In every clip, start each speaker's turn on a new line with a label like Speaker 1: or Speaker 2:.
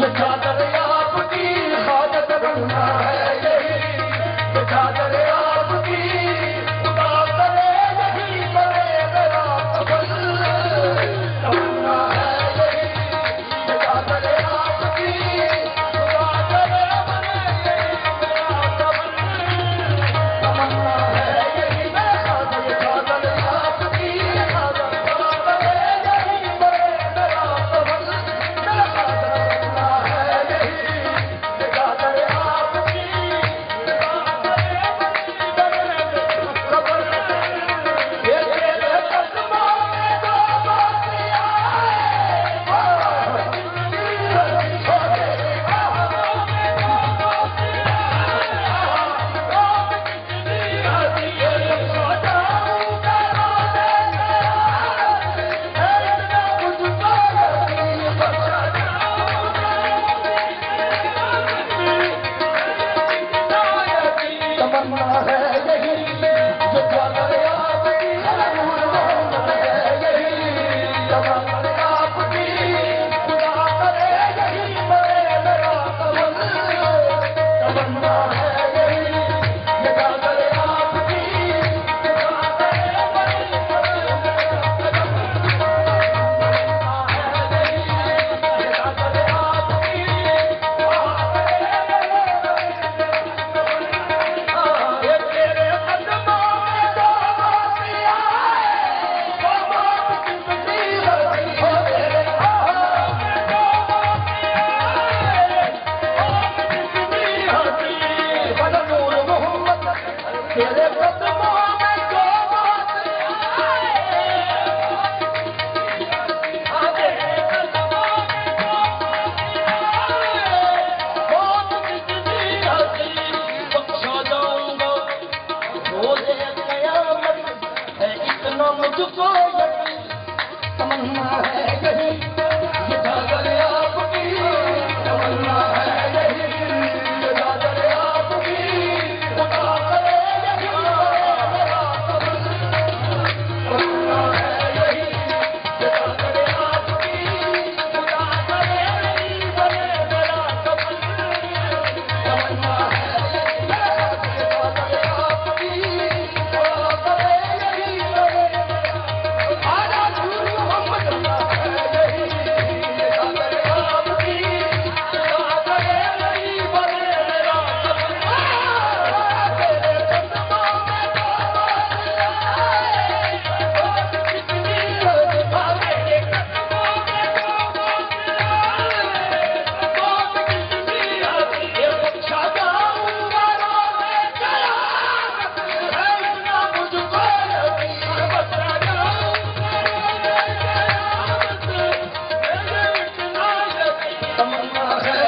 Speaker 1: the cop. Hare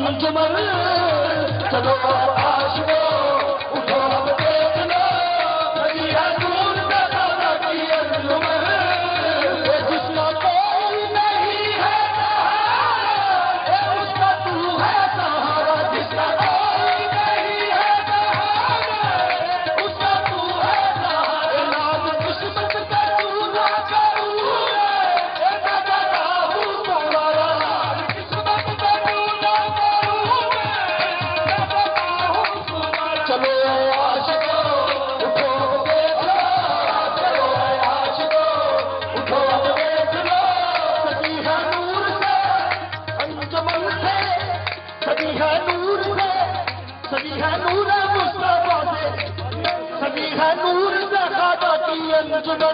Speaker 1: তোমার চলো to the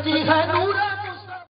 Speaker 1: 金鸡起舞